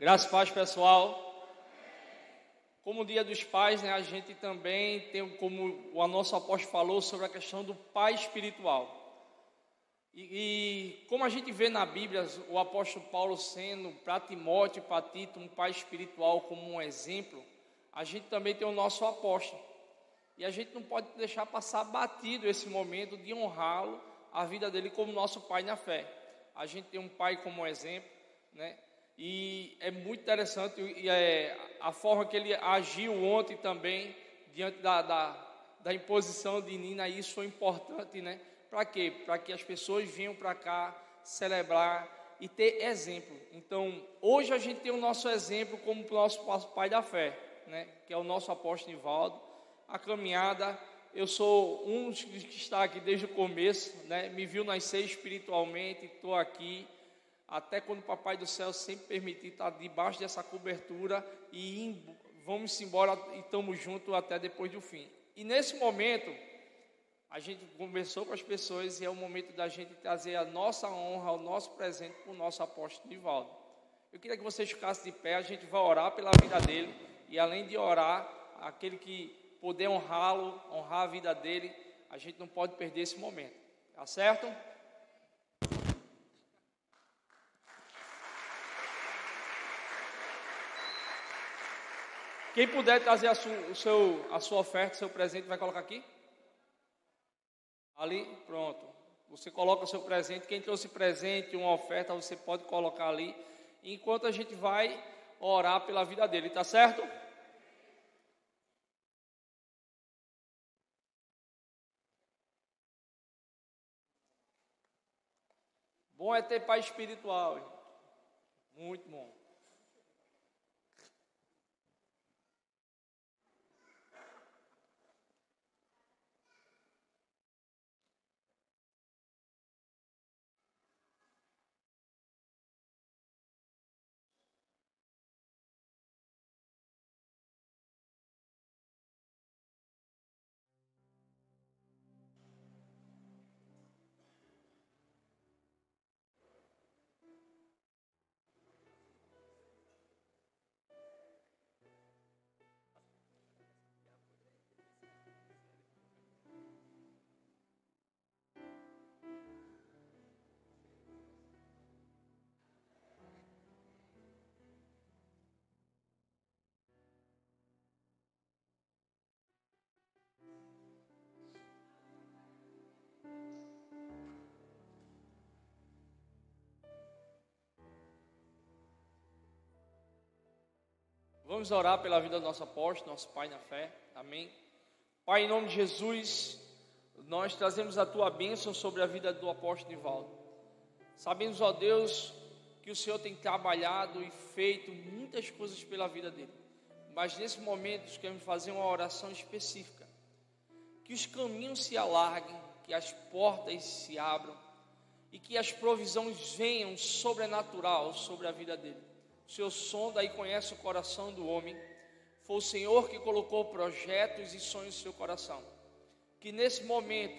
Graças e paz, pessoal. Como o Dia dos Pais, né, a gente também tem, como o nosso apóstolo falou, sobre a questão do pai espiritual. E, e como a gente vê na Bíblia o apóstolo Paulo sendo para Timóteo e para Tito um pai espiritual como um exemplo, a gente também tem o nosso apóstolo. E a gente não pode deixar passar batido esse momento de honrá-lo, a vida dele como nosso pai na fé. A gente tem um pai como exemplo, né? E é muito interessante e é, a forma que ele agiu ontem também, diante da, da, da imposição de Nina, isso foi importante, né? Para quê? Para que as pessoas venham para cá celebrar e ter exemplo. Então, hoje a gente tem o nosso exemplo como o nosso pai da fé, né? Que é o nosso apóstolo Nivaldo. A caminhada, eu sou um que está aqui desde o começo, né? Me viu nascer espiritualmente, estou aqui até quando o Papai do Céu sempre permitir estar debaixo dessa cobertura e vamos embora e estamos juntos até depois do fim. E nesse momento, a gente conversou com as pessoas e é o momento da gente trazer a nossa honra, o nosso presente para o nosso apóstolo Nivaldo. Eu queria que vocês ficassem de pé, a gente vai orar pela vida dele e além de orar, aquele que puder honrá-lo, honrar a vida dele, a gente não pode perder esse momento. Tá certo? Quem puder trazer a, sua, o seu, a sua oferta, seu presente, vai colocar aqui? Ali, pronto. Você coloca o seu presente. Quem trouxe presente, uma oferta, você pode colocar ali. Enquanto a gente vai orar pela vida dele, tá certo? Bom é ter pai espiritual. Muito bom. Vamos orar pela vida do nosso apóstolo, nosso pai na fé. Amém. Pai, em nome de Jesus, nós trazemos a tua bênção sobre a vida do apóstolo Nivaldo. Sabemos, ó Deus, que o Senhor tem trabalhado e feito muitas coisas pela vida dele. Mas nesse momento queremos fazer uma oração específica. Que os caminhos se alarguem, que as portas se abram e que as provisões venham sobrenatural sobre a vida dele. O Senhor sonda e conhece o coração do homem. Foi o Senhor que colocou projetos e sonhos no seu coração. Que nesse momento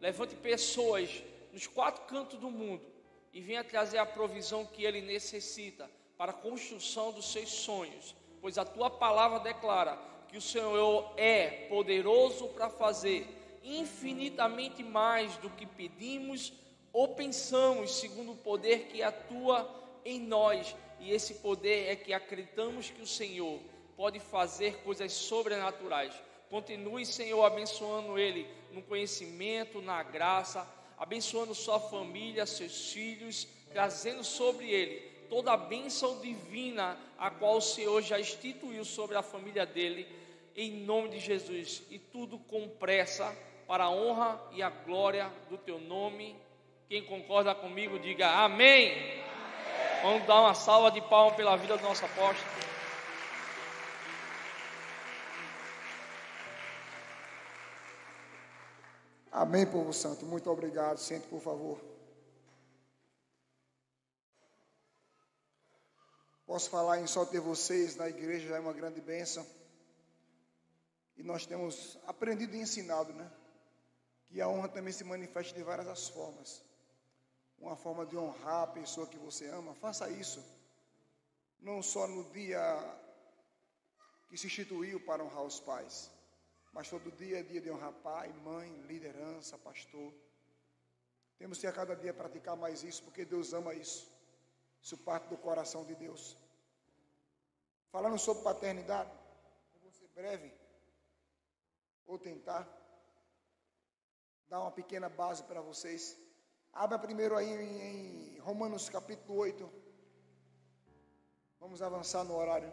levante pessoas nos quatro cantos do mundo e venha trazer a provisão que ele necessita para a construção dos seus sonhos, pois a tua palavra declara que o Senhor é poderoso para fazer infinitamente mais do que pedimos ou pensamos, segundo o poder que atua em nós e esse poder é que acreditamos que o Senhor pode fazer coisas sobrenaturais. Continue, Senhor, abençoando ele no conhecimento, na graça, abençoando sua família, seus filhos, trazendo sobre ele toda a bênção divina a qual o Senhor já instituiu sobre a família dele, em nome de Jesus. E tudo com pressa, para a honra e a glória do teu nome. Quem concorda comigo, diga amém. Vamos dar uma salva de palmas pela vida do nosso apóstolo. Amém, povo santo. Muito obrigado. Sente, por favor. Posso falar em só ter vocês na igreja já é uma grande bênção. E nós temos aprendido e ensinado, né? Que a honra também se manifesta de várias formas uma forma de honrar a pessoa que você ama, faça isso. não só no dia que se instituiu para honrar os pais, mas todo dia é dia de honrar pai, mãe, liderança, pastor. Temos que a cada dia praticar mais isso, porque Deus ama isso. Isso parte do coração de Deus. Falando sobre paternidade, eu vou ser breve, ou tentar dar uma pequena base para vocês. Abra primeiro aí em, Romanos capítulo 8. Vamos avançar no horário.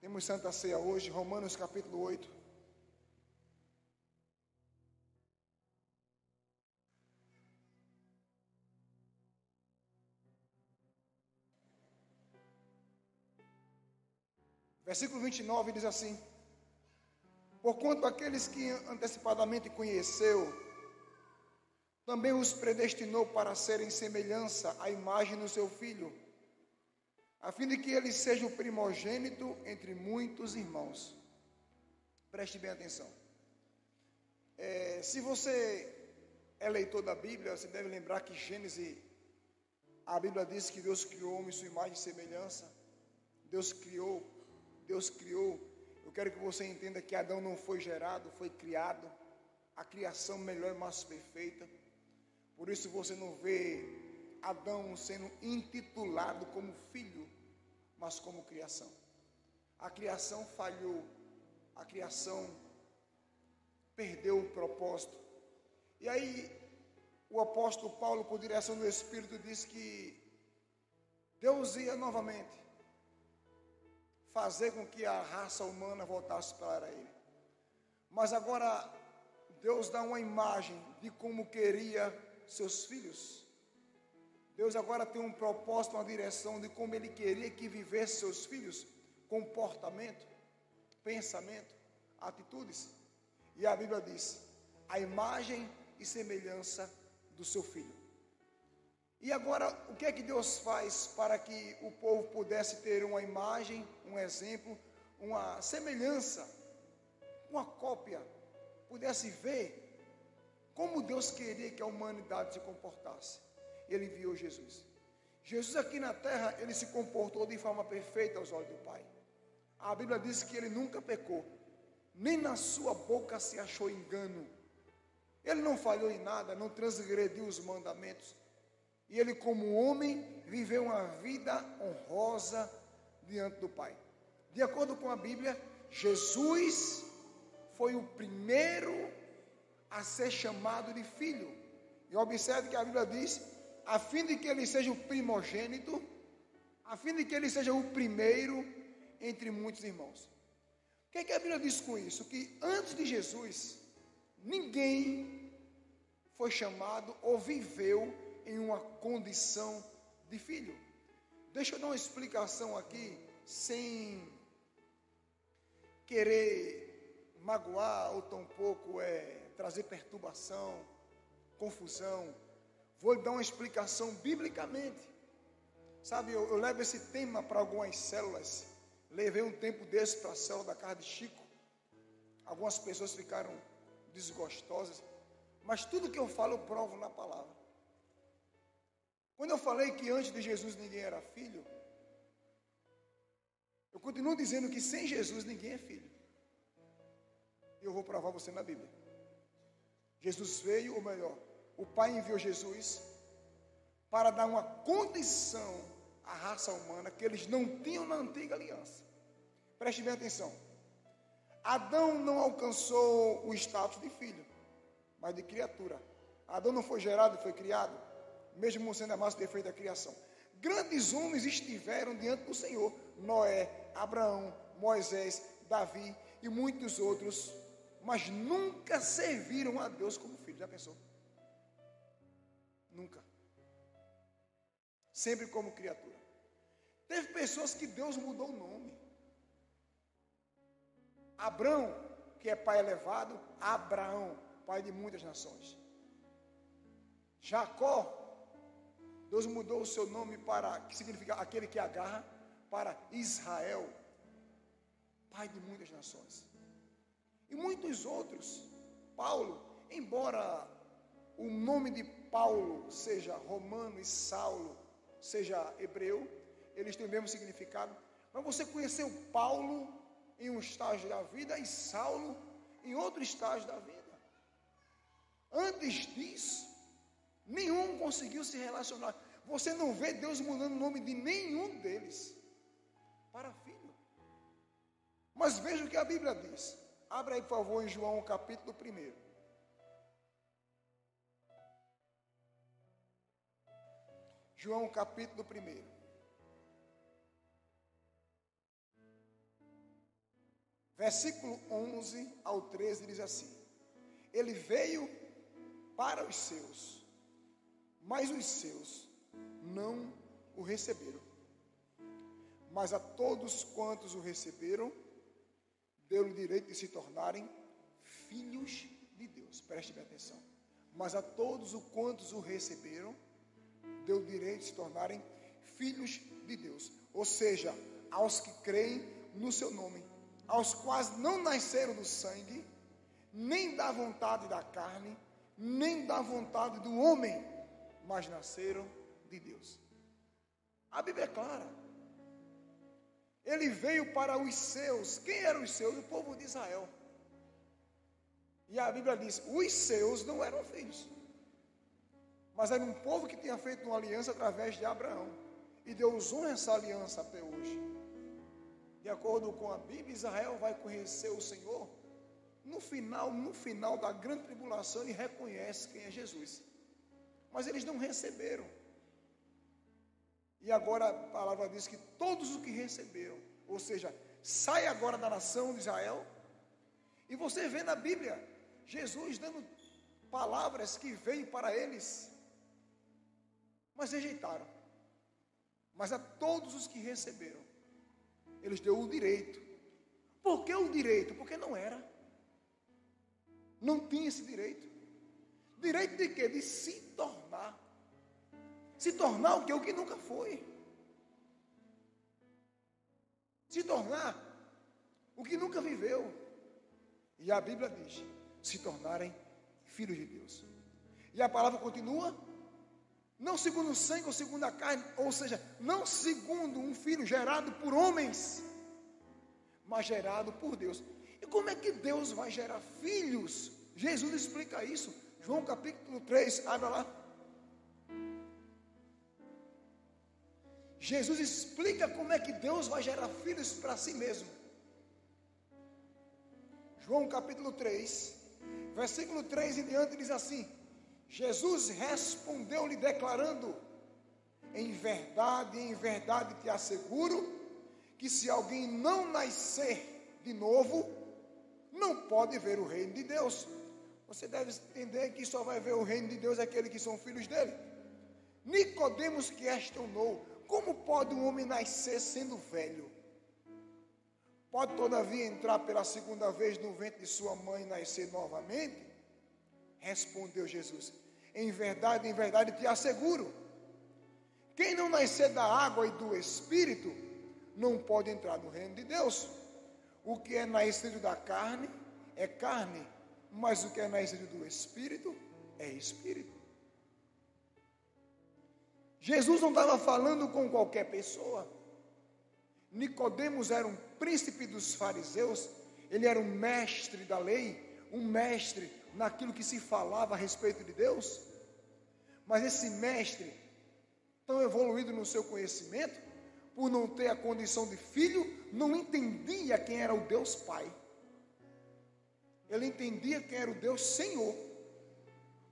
Temos Santa Ceia hoje, Romanos capítulo 8. Versículo 29 diz assim: Porquanto aqueles que antecipadamente conheceu, também os predestinou para serem semelhança à imagem do seu filho, a fim de que ele seja o primogênito entre muitos irmãos. Preste bem atenção. É, se você é leitor da Bíblia, você deve lembrar que Gênesis, a Bíblia diz que Deus criou homem em sua imagem e semelhança. Deus criou, Deus criou. Eu quero que você entenda que Adão não foi gerado, foi criado. A criação melhor e mais perfeita. Por isso você não vê Adão sendo intitulado como filho, mas como criação. A criação falhou, a criação perdeu o propósito. E aí, o apóstolo Paulo, por direção do Espírito, diz que Deus ia novamente fazer com que a raça humana voltasse para ele. Mas agora, Deus dá uma imagem de como queria seus filhos. Deus agora tem um propósito, uma direção de como Ele queria que vivesse seus filhos, comportamento, pensamento, atitudes. E a Bíblia diz: a imagem e semelhança do seu filho. E agora, o que é que Deus faz para que o povo pudesse ter uma imagem, um exemplo, uma semelhança, uma cópia, pudesse ver como Deus queria que a humanidade se comportasse. Ele enviou Jesus. Jesus aqui na terra, ele se comportou de forma perfeita aos olhos do Pai. A Bíblia diz que ele nunca pecou, nem na sua boca se achou engano. Ele não falhou em nada, não transgrediu os mandamentos. E ele, como homem, viveu uma vida honrosa diante do Pai. De acordo com a Bíblia, Jesus foi o primeiro a ser chamado de filho. E observe que a Bíblia diz: a fim de que ele seja o primogênito, a fim de que ele seja o primeiro entre muitos irmãos. O que, é que a Bíblia diz com isso? Que antes de Jesus, ninguém foi chamado ou viveu em uma condição de filho. Deixa eu dar uma explicação aqui, sem querer magoar ou tampouco é, trazer perturbação, confusão. Vou dar uma explicação biblicamente. Sabe, eu, eu levo esse tema para algumas células. Levei um tempo desse para a célula da casa de Chico. Algumas pessoas ficaram desgostosas. Mas tudo que eu falo eu provo na palavra. Quando eu falei que antes de Jesus ninguém era filho, eu continuo dizendo que sem Jesus ninguém é filho. E eu vou provar você na Bíblia. Jesus veio, ou melhor, o Pai enviou Jesus para dar uma condição à raça humana que eles não tinham na antiga aliança. Preste bem atenção. Adão não alcançou o status de filho, mas de criatura. Adão não foi gerado, foi criado, mesmo sendo a mais perfeita criação. Grandes homens estiveram diante do Senhor: Noé, Abraão, Moisés, Davi e muitos outros mas nunca serviram a Deus como filho. Já pensou? Nunca. Sempre como criatura. Teve pessoas que Deus mudou o nome. Abraão, que é pai elevado, Abraão, pai de muitas nações. Jacó, Deus mudou o seu nome para, que significa aquele que agarra, para Israel, pai de muitas nações e muitos outros. Paulo, embora o nome de Paulo seja romano e Saulo seja hebreu, eles têm o mesmo significado. Mas você conheceu Paulo em um estágio da vida e Saulo em outro estágio da vida. Antes disso, nenhum conseguiu se relacionar. Você não vê Deus mudando o nome de nenhum deles para filho. Mas veja o que a Bíblia diz. Abra aí, por favor, em João capítulo 1. João capítulo 1. Versículo 11 ao 13 diz assim: Ele veio para os seus, mas os seus não o receberam. Mas a todos quantos o receberam, deu o direito de se tornarem filhos de Deus. Preste bem atenção. Mas a todos os quantos o receberam, deu o direito de se tornarem filhos de Deus. Ou seja, aos que creem no seu nome aos quais não nasceram do sangue, nem da vontade da carne, nem da vontade do homem, mas nasceram de Deus. A Bíblia é clara. Ele veio para os seus. Quem eram os seus? O povo de Israel. E a Bíblia diz: os seus não eram filhos, mas era um povo que tinha feito uma aliança através de Abraão. E Deus honra essa aliança até hoje de acordo com a Bíblia, Israel vai conhecer o Senhor no final, no final da grande tribulação, ele reconhece quem é Jesus. Mas eles não receberam. E agora a palavra diz que todos os que receberam, ou seja, sai agora da nação de Israel, e você vê na Bíblia Jesus dando palavras que veio para eles, mas rejeitaram. Mas a todos os que receberam, eles deu o direito. Por que o direito? Porque não era. Não tinha esse direito. Direito de quê? De se tornar. Se tornar o que? O que nunca foi. Se tornar o que nunca viveu. E a Bíblia diz: se tornarem filhos de Deus. E a palavra continua: não segundo o sangue ou segundo a carne, ou seja, não segundo um filho gerado por homens, mas gerado por Deus. E como é que Deus vai gerar filhos? Jesus explica isso. João capítulo 3, abra lá. Jesus explica como é que Deus vai gerar filhos para si mesmo. João capítulo 3, versículo 3 em diante diz assim: Jesus respondeu-lhe, declarando: Em verdade, em verdade te asseguro que se alguém não nascer de novo, não pode ver o reino de Deus. Você deve entender que só vai ver o reino de Deus aqueles que são filhos dele. Nicodemos que questionou: Como pode um homem nascer sendo velho? Pode todavia entrar pela segunda vez no ventre de sua mãe e nascer novamente? Respondeu Jesus: em verdade, em verdade te asseguro: quem não nascer da água e do espírito não pode entrar no reino de Deus. O que é nascido da carne é carne, mas o que é nascido do espírito é espírito. Jesus não estava falando com qualquer pessoa. Nicodemos era um príncipe dos fariseus, ele era um mestre da lei, um mestre naquilo que se falava a respeito de Deus, mas esse mestre, tão evoluído no seu conhecimento, por não ter a condição de filho, não entendia quem era o Deus Pai. Ele entendia quem era o Deus Senhor,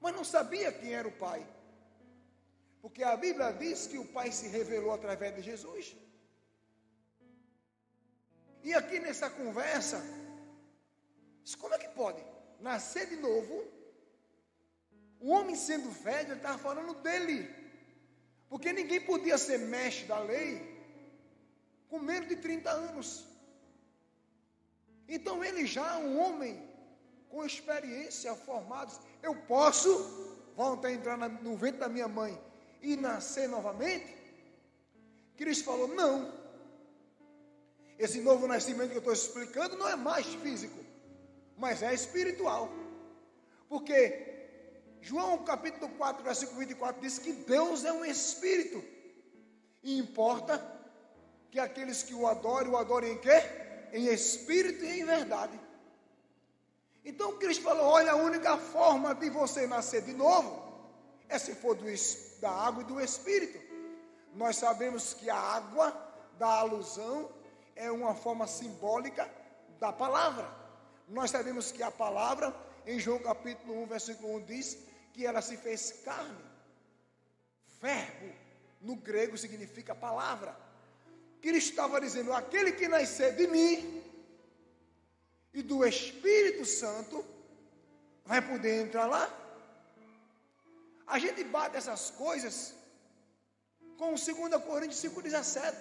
mas não sabia quem era o Pai. Porque a Bíblia diz que o Pai se revelou através de Jesus. E aqui nessa conversa, como é que pode? nascer de novo, o homem sendo velho, ele estava falando dele. Porque ninguém podia ser mestre da lei com menos de 30 anos. Então ele já é um homem com experiência, formado. Eu posso voltar a entrar no ventre da minha mãe e nascer novamente? Cristo falou: não. Esse novo nascimento que eu estou explicando não é mais físico mas é espiritual. Porque João capítulo 4, versículo 24 diz que Deus é um espírito. E importa que aqueles que o adorem, o adorem em quê? Em espírito e em verdade. Então Cristo falou: olha, a única forma de você nascer de novo é se for do, da água e do espírito. Nós sabemos que a água da alusão é uma forma simbólica da palavra. Nós sabemos que a palavra, em João capítulo 1, versículo 1, diz que ela se fez carne. Verbo, no grego, significa palavra. Cristo estava dizendo: aquele que nascer de mim e do Espírito Santo vai poder entrar lá. A gente bate essas coisas com 2 Coríntios 5,17.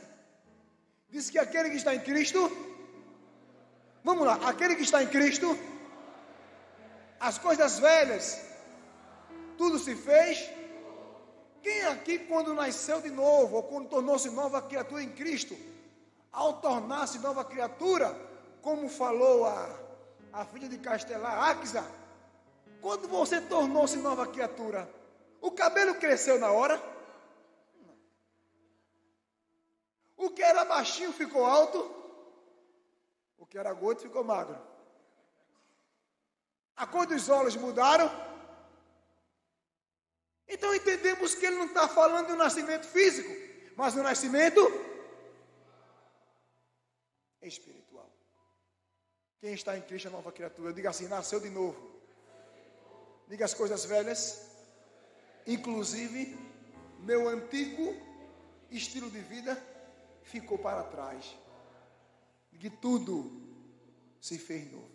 Diz que aquele que está em Cristo, vamos lá, aquele que está em Cristo, as coisas velhas, tudo se fez quem aqui, quando nasceu de novo, ou quando tornou-se nova criatura em Cristo, ao tornar-se nova criatura, como falou a, a filha de Castelar, Axa, quando você tornou-se nova criatura, o cabelo cresceu na hora? O que era baixinho ficou alto? O que era gordo ficou magro? A cor dos olhos mudaram? Então entendemos que ele não está falando do nascimento físico, mas do nascimento espiritual. Quem está em Cristo é nova criatura. Diga assim: nasceu de novo. Diga as coisas velhas, inclusive meu antigo estilo de vida ficou para trás. De tudo se fez novo.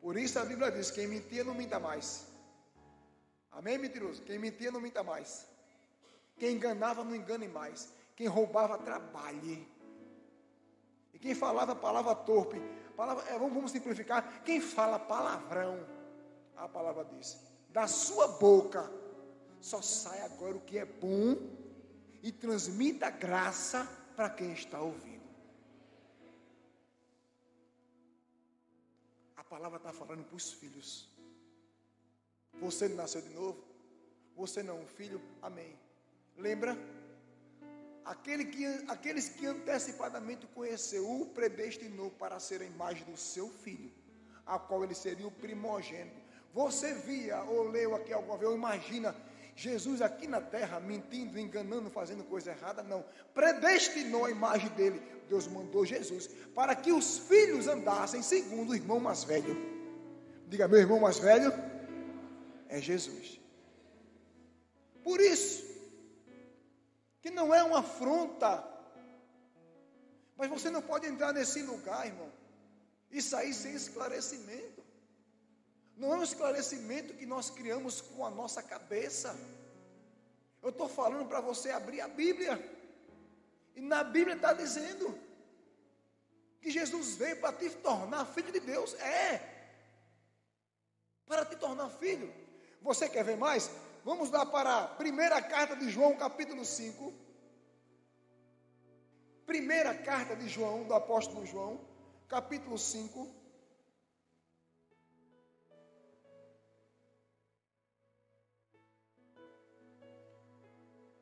Por isso a Bíblia diz: quem mentia não minta mais. Amém, mentiroso? Quem mentia não minta mais. Quem enganava não engane mais. Quem roubava trabalhe. E quem falava palavra torpe, palavra, é, vamos, vamos simplificar. Quem fala palavrão, a palavra diz, da sua boca só sai agora o que é bom e transmita graça para quem está ouvindo. A palavra está falando para os filhos. Você nasceu de novo? Você não, filho? Amém. Lembra? Aquele que, aqueles que antecipadamente conheceu, o predestinou para ser a imagem do seu filho, a qual ele seria o primogênito. Você via ou leu aqui alguma vez, ou imagina Jesus aqui na terra mentindo, enganando, fazendo coisa errada? Não. Predestinou a imagem dele. Deus mandou Jesus para que os filhos andassem segundo o irmão mais velho. Diga, meu irmão mais velho é Jesus. Por isso, que não é uma afronta, mas você não pode entrar nesse lugar, irmão, e sair sem esclarecimento. Não é um esclarecimento que nós criamos com a nossa cabeça. Eu estou falando para você abrir a Bíblia. E na Bíblia está dizendo que Jesus veio para te tornar filho de Deus. É. Para te tornar filho. Você quer ver mais? Vamos lá para a primeira carta de João, capítulo 5. Primeira carta de João, do apóstolo João, capítulo 5.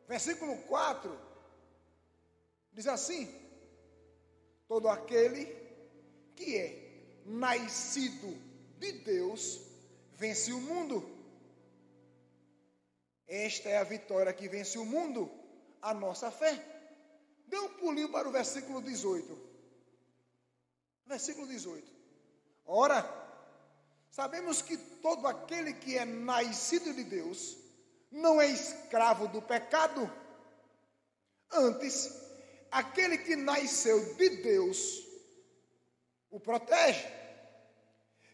Versículo 4 diz assim: Todo aquele que é nascido de Deus vence o mundo. Esta é a vitória que vence o mundo, a nossa fé. Dê um pulinho para o versículo 18. Versículo 18. Ora, sabemos que todo aquele que é nascido de Deus não é escravo do pecado. Antes, aquele que nasceu de Deus o protege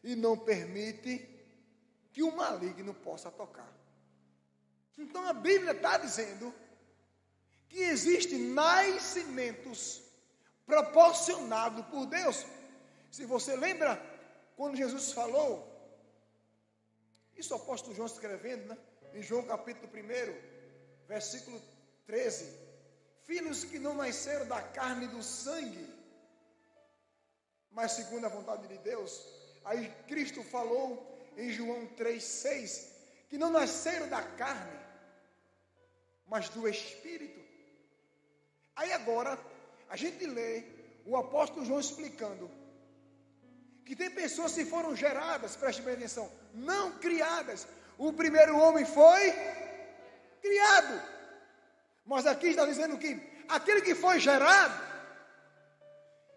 e não permite que o maligno possa tocar. Então a Bíblia está dizendo que existem nascimentos proporcionados por Deus. Se você lembra quando Jesus falou, isso o apóstolo João escrevendo, né? Em João capítulo 1, versículo 13: Filhos que não nasceram da carne e do sangue, mas segundo a vontade de Deus. Aí Cristo falou em João 3,6 que não nasceram da carne, mas do Espírito. Aí agora, a gente lê o apóstolo João explicando que tem pessoas que foram geradas, preste bem atenção, não criadas. O primeiro homem foi criado. Mas aqui está dizendo que aquele que foi gerado,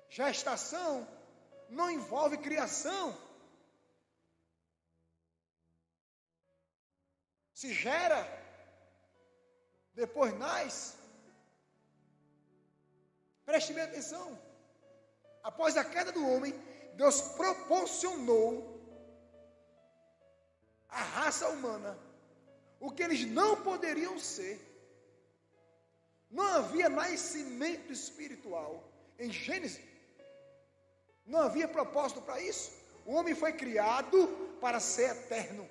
gestação não envolve criação. Se gera, depois nasce. Preste bem atenção. Após a queda do homem, Deus proporcionou à raça humana o que eles não poderiam ser. Não havia nascimento espiritual em Gênesis. Não havia propósito para isso. O homem foi criado para ser eterno.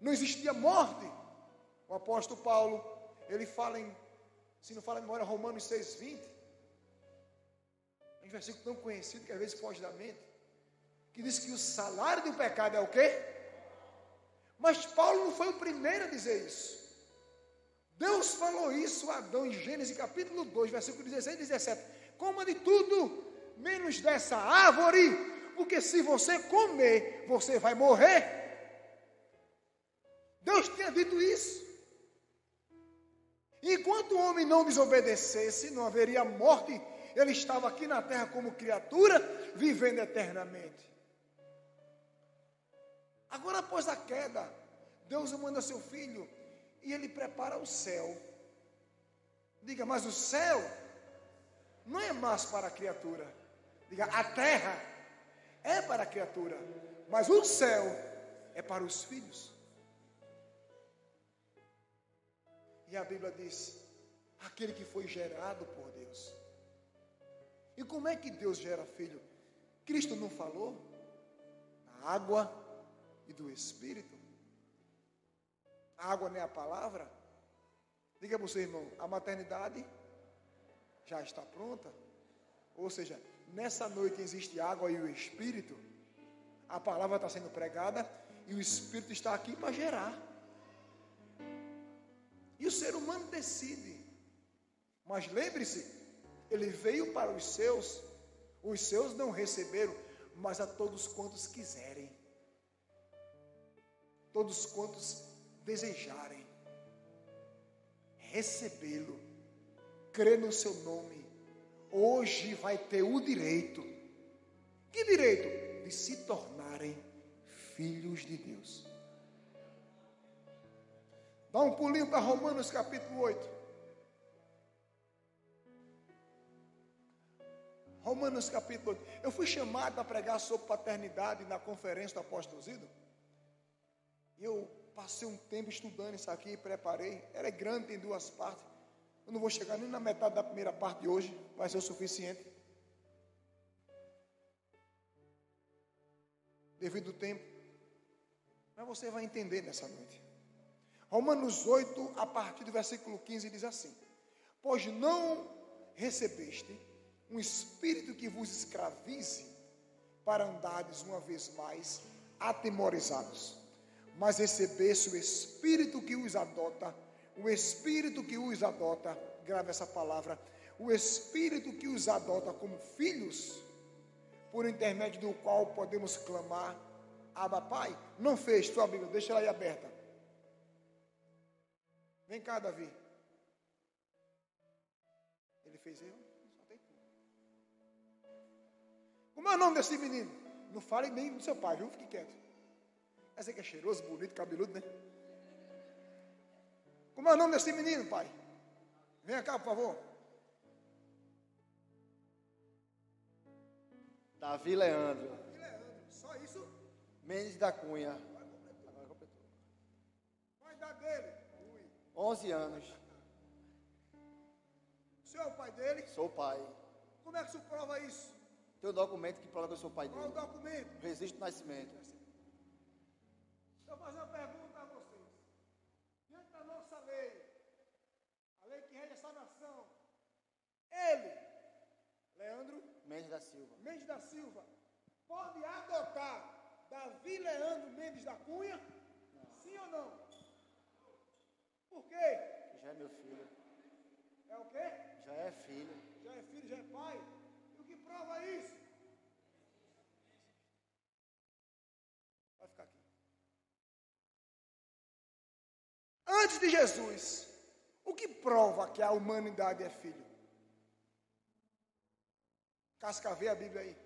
Não existia morte. O apóstolo Paulo, ele fala em, se não fala em memória, Romanos 6,20. Um versículo tão conhecido que às vezes foge da mente. Que diz que o salário do pecado é o quê? Mas Paulo não foi o primeiro a dizer isso. Deus falou isso a Adão em Gênesis capítulo 2, versículo 16 e 17. Coma de tudo, menos dessa árvore, porque se você comer, você vai morrer. Deus tinha dito isso. Enquanto o homem não desobedecesse, não haveria morte, ele estava aqui na terra como criatura, vivendo eternamente. Agora, após a queda, Deus manda seu filho e ele prepara o céu. Diga, mas o céu não é mais para a criatura. Diga, a terra é para a criatura, mas o céu é para os filhos. E a Bíblia diz: aquele que foi gerado por Deus. E como é que Deus gera filho? Cristo não falou? A água e do Espírito. A água não é a palavra? Diga para o seu irmão, a maternidade já está pronta. Ou seja, nessa noite existe água e o Espírito. A palavra está sendo pregada e o Espírito está aqui para gerar. E o ser humano decide. Mas lembre-se, ele veio para os seus, os seus não receberam, mas a todos quantos quiserem. Todos quantos desejarem recebê-lo, crer no seu nome, hoje vai ter o direito. Que direito? De se tornarem filhos de Deus. Dá um pulinho para Romanos capítulo 8. Romanos capítulo 8. Eu fui chamado a pregar sobre paternidade na conferência do apóstolo Zido. E eu Passei um tempo estudando isso aqui, preparei. Era grande, tem duas partes. Eu não vou chegar nem na metade da primeira parte de hoje, vai ser o suficiente. Devido ao tempo. Mas você vai entender nessa noite. Romanos 8, a partir do versículo 15, diz assim: Pois não recebeste um espírito que vos escravize para andares uma vez mais atemorizados mas recebesse o Espírito que os adota, o Espírito que os adota, grave essa palavra, o Espírito que os adota como filhos, por intermédio do qual podemos clamar, Abba Pai. Não fez tua Bíblia, deixa ela aí aberta. Vem cá, Davi. Ele fez eu? Como é o nome desse menino? Não fale nem do seu pai, viu? Fique quieto. Esse que é cheiroso, bonito, cabeludo, né? Como é o nome desse menino, pai? Venha cá, por favor. Davi Leandro. Davi Leandro. Só isso? Mendes da Cunha. Agora completou. Qual a idade dele? Ui. 11 anos. O senhor é o pai dele? Sou o pai. Como é que você prova isso? Tem um documento que prova que eu sou o pai Qual dele. o documento? Registro de nascimento. Deixa eu fazer uma pergunta a vocês. Diante da nossa lei, a lei que rege essa nação, ele, Leandro Mendes da Silva. Mendes da Silva, pode adotar Davi Leandro Mendes da Cunha? Sim ou não? Por quê? Já é meu filho. É o quê? Já é filho. Já é filho, já é pai? Antes de Jesus, o que prova que a humanidade é filho? Cascavel a Bíblia aí.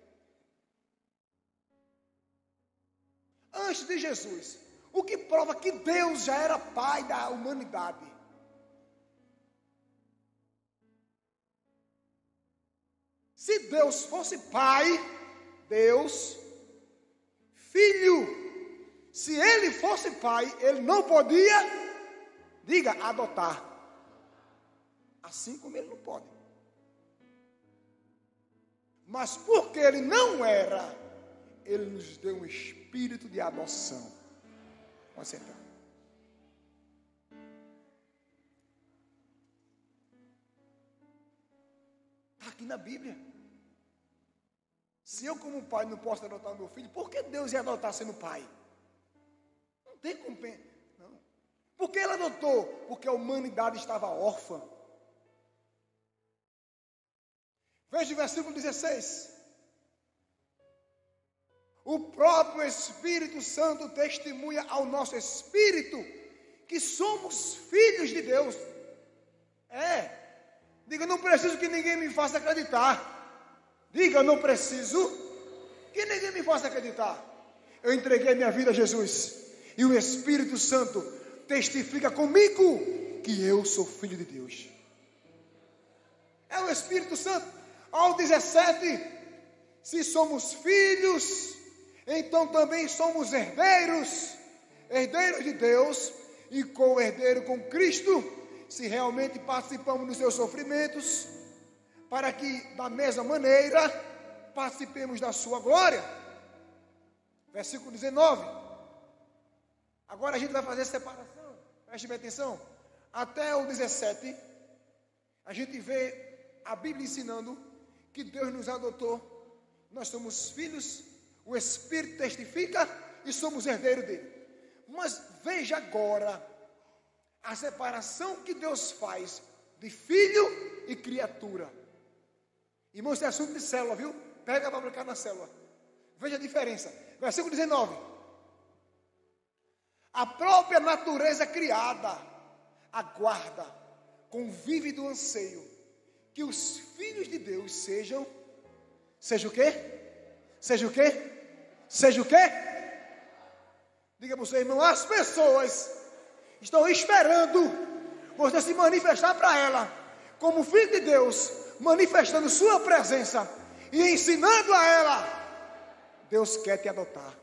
Antes de Jesus, o que prova que Deus já era pai da humanidade? Se Deus fosse pai, Deus, filho, se ele fosse pai, ele não podia, diga, adotar. Assim como ele não pode. Mas porque ele não era, ele nos deu um espírito de adoção. Vamos sentar. Está aqui na Bíblia. Se eu, como pai, não posso adotar meu filho, por que Deus ia adotar sendo pai? Não tem como. Por que ele adotou? Porque a humanidade estava órfã. Veja o versículo 16. O próprio Espírito Santo testemunha ao nosso espírito que somos filhos de Deus. É. Diga, não preciso que ninguém me faça acreditar. Diga, não preciso que ninguém me faça acreditar. Eu entreguei minha vida a Jesus. E o Espírito Santo testifica comigo que eu sou filho de Deus. É o Espírito Santo. Ao 17, se somos filhos, então também somos herdeiros, herdeiros de Deus e co-herdeiro com Cristo, se realmente participamos dos seus sofrimentos para que, da mesma maneira, participemos da sua glória. Versículo 19. Agora a gente vai fazer separação. Preste bem atenção. Até o 17, a gente vê a Bíblia ensinando que Deus nos adotou. Nós somos filhos, o Espírito testifica e somos herdeiros dele. Mas veja agora a separação que Deus faz de filho e criatura. Irmãos, isso é assunto de célula, viu? Pega para aplicar na célula. Veja a diferença. Versículo 19. A própria natureza criada aguarda com vívido anseio que os filhos de Deus sejam seja o quê? Seja o quê? Seja o quê? Diga para o seu irmão, as pessoas estão esperando você se manifestar para ela como filho de Deus manifestando Sua presença e ensinando a ela, Deus quer te adotar.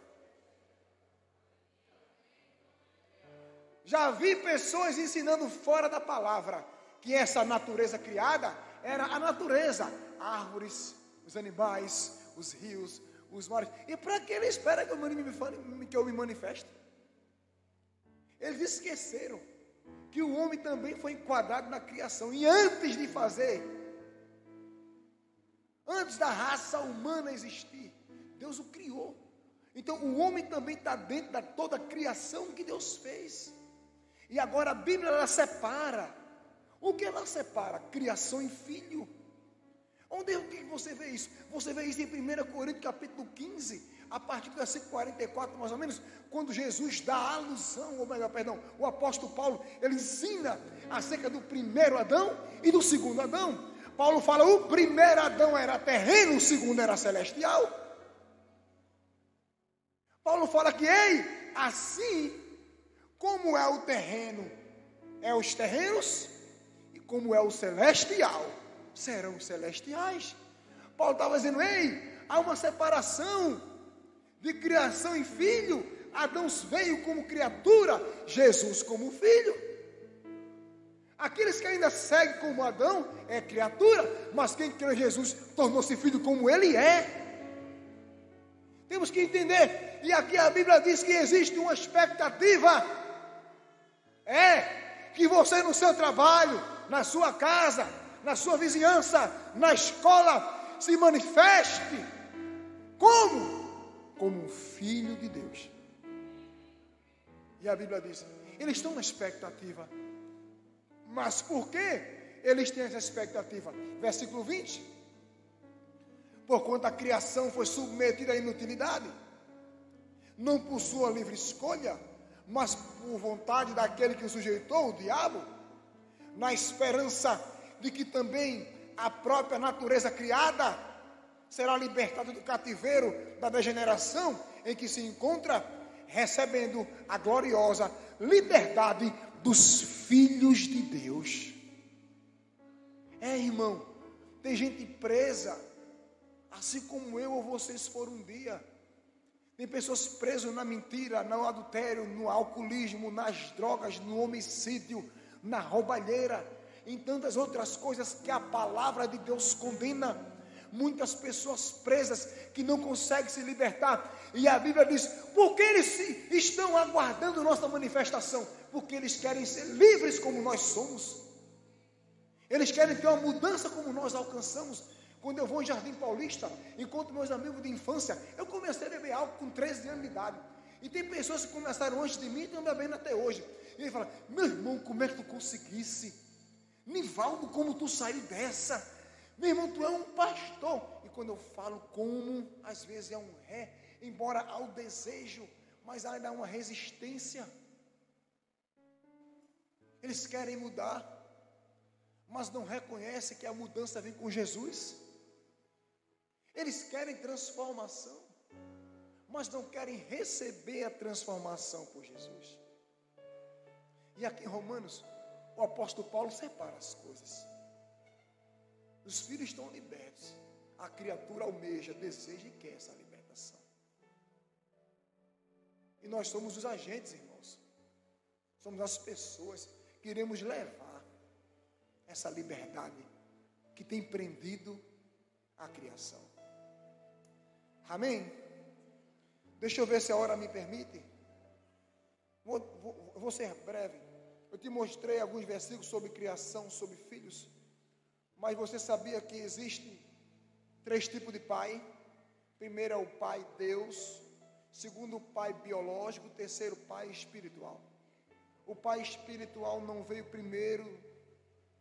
Já vi pessoas ensinando fora da palavra que essa natureza criada era a natureza, árvores, os animais, os rios, os mares. E para que ele espera que eu me, que eu me manifeste? Eles esqueceram que o homem também foi enquadrado na criação. E antes de fazer Antes da raça humana existir, Deus o criou. Então o homem também está dentro da toda a criação que Deus fez. E agora a Bíblia ela separa. O que ela separa? Criação e filho. Onde é que você vê isso? Você vê isso em 1 Coríntios capítulo 15, a partir do versículo 44, mais ou menos, quando Jesus dá a alusão, ou melhor, perdão, o apóstolo Paulo, ele ensina acerca do primeiro Adão e do segundo Adão. Paulo fala: o primeiro Adão era terreno, o segundo era celestial. Paulo fala que, ei, assim como é o terreno, é os terrenos, e como é o celestial, serão os celestiais. Paulo estava dizendo: ei, há uma separação de criação e filho. Adão veio como criatura, Jesus como filho. Aqueles que ainda seguem como Adão é criatura, mas quem crê Jesus tornou-se filho como ele é. Temos que entender, e aqui a Bíblia diz que existe uma expectativa. É que você no seu trabalho, na sua casa, na sua vizinhança, na escola, se manifeste como? Como um filho de Deus. E a Bíblia diz: eles estão na expectativa. Mas por que eles têm essa expectativa? Versículo 20. Porquanto a criação foi submetida à inutilidade, não por sua livre escolha, mas por vontade daquele que o sujeitou, o diabo, na esperança de que também a própria natureza criada será libertada do cativeiro da degeneração em que se encontra, recebendo a gloriosa liberdade dos filhos de Deus. É, irmão, tem gente presa, assim como eu ou vocês foram um dia. Tem pessoas presas na mentira, no adultério, no alcoolismo, nas drogas, no homicídio, na roubalheira, em tantas outras coisas que a palavra de Deus condena. Muitas pessoas presas que não conseguem se libertar. E a Bíblia diz: por que eles estão aguardando nossa manifestação? Porque eles querem ser livres como nós somos. Eles querem ter uma mudança como nós alcançamos. Quando eu vou em Jardim Paulista, encontro meus amigos de infância, eu comecei a beber álcool com 13 anos de idade. E tem pessoas que começaram antes de mim e estão bebendo até hoje. E ele fala, meu irmão, como é que tu conseguisse? Nivaldo, como tu saiu dessa? Meu irmão, tu é um pastor. E quando eu falo como, às vezes é um ré, embora há o desejo, mas ainda há uma resistência. Eles querem mudar, mas não reconhecem que a mudança vem com Jesus. Eles querem transformação, mas não querem receber a transformação por Jesus. E aqui em Romanos, o apóstolo Paulo separa as coisas. Os filhos estão libertos. A criatura almeja, deseja e quer essa libertação. E nós somos os agentes, irmãos. Somos as pessoas que iremos levar essa liberdade que tem prendido a criação. Amém? Deixa eu ver se a hora me permite. Vou, vou, vou ser breve. Eu te mostrei alguns versículos sobre criação, sobre filhos. Mas você sabia que existem três tipos de pai? Primeiro é o pai Deus, segundo o pai biológico, terceiro pai espiritual. O pai espiritual não veio primeiro